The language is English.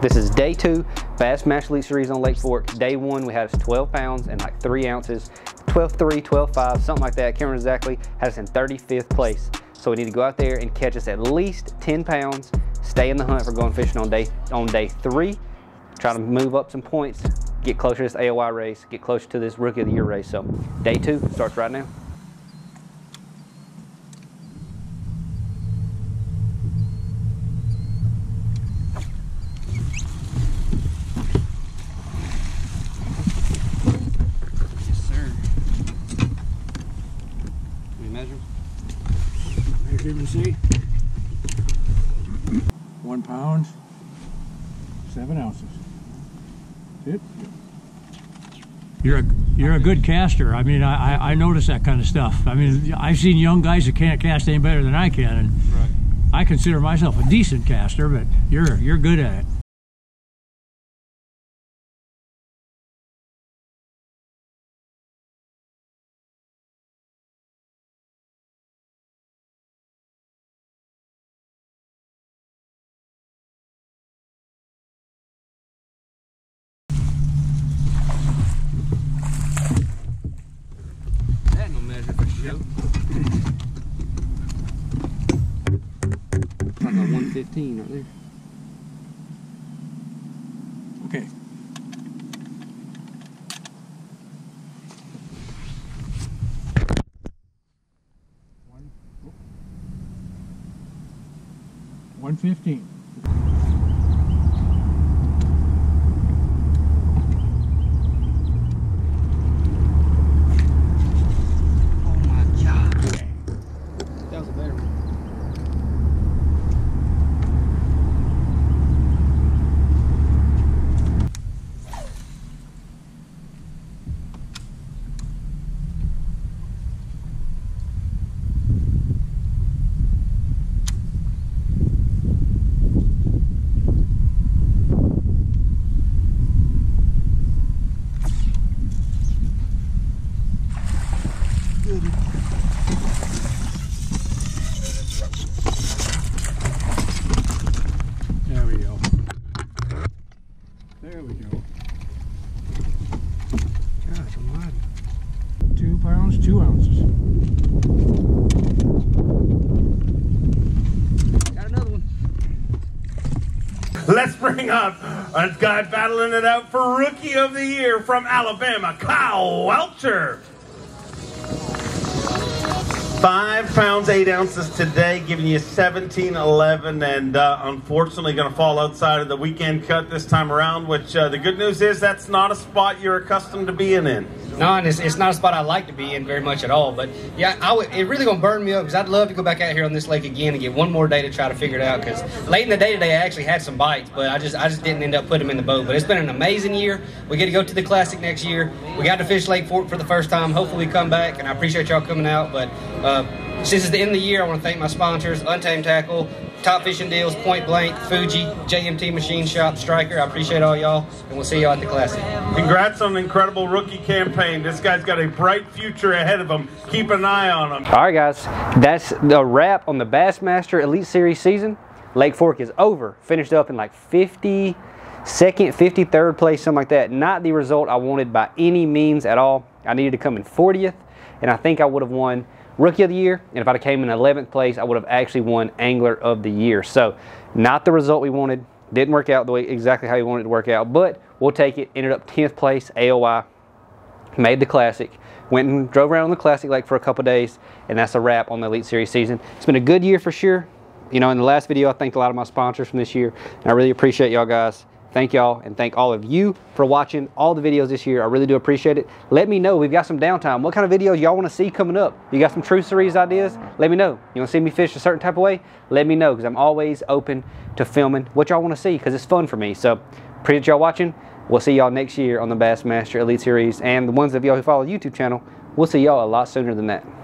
This is day two, Bassmaster Elite Series on Lake Fork. Day one, we had us 12 pounds and like three ounces, 12.3, 12.5, something like that, can't remember exactly, had us in 35th place. So we need to go out there and catch us at least 10 pounds, stay in the hunt for going fishing on day, on day three, try to move up some points, get closer to this AOY race, get closer to this Rookie of the Year race. So day two starts right now. You see, one pound, seven ounces. That's it. You're a you're a good caster. I mean, I, I- I notice that kind of stuff. I mean, I've seen young guys that can't cast any better than I can, and Right. I consider myself a decent caster, but you're you're good at it. 15 right there. Okay. One, oh. One fifteen. Two pounds, two ounces. Got another one. Let's bring up a guy battling it out for Rookie of the Year from Alabama, Kyle Welcher. Five pounds, eight ounces today, giving you 17 11, and uh, unfortunately going to fall outside of the weekend cut this time around. Which uh, the good news is that's not a spot you're accustomed to being in. No, and it's, it's not a spot I like to be in very much at all. But yeah, it really gonna burn me up because I'd love to go back out here on this lake again and get one more day to try to figure it out. Because late in the day today, I actually had some bites, but I just I just didn't end up putting them in the boat. But it's been an amazing year. We get to go to the classic next year. We got to fish Lake Fork for the first time. Hopefully, we come back, and I appreciate y'all coming out. But uh, since it's the end of the year, I want to thank my sponsors: Untamed Tackle, Top Fishing Deals, Point Blank, Fuji, JMT Machine Shop, Striker. I appreciate all y'all, and we'll see y'all at the classic. Congrats on an incredible rookie campaign. This guy's got a bright future ahead of him. Keep an eye on him. All right, guys, that's the wrap on the Bassmaster Elite Series season. Lake Fork is over. Finished up in like 52nd, 53rd place, something like that. Not the result I wanted by any means at all. I needed to come in 40th, and I think I would have won Rookie of the Year. And if I'd have came in 11th place, I would have actually won Angler of the Year. So, not the result we wanted. Didn't work out the way exactly how we wanted it to work out, but we'll take it. Ended up 10th place, AOY made the classic went and drove around on the classic lake for a couple days and that's a wrap on the elite series season it's been a good year for sure you know in the last video i thanked a lot of my sponsors from this year and i really appreciate y'all guys thank y'all and thank all of you for watching all the videos this year. I really do appreciate it. Let me know we've got some downtime. What kind of videos y'all want to see coming up? You got some true series ideas? Let me know. You want to see me fish a certain type of way? Let me know because i'm always open to filming what y'all want to see because it's fun for me. So appreciate y'all watching. We'll see y'all next year on the Bassmaster Elite Series. And the ones of y'all who follow the YouTube channel, we'll see y'all a lot sooner than that.